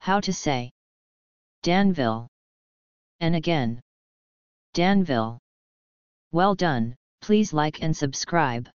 How to say Danville. And again. Danville. Well done, please like and subscribe.